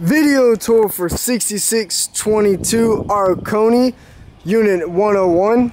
Video tour for 6622 Arconi, Unit 101.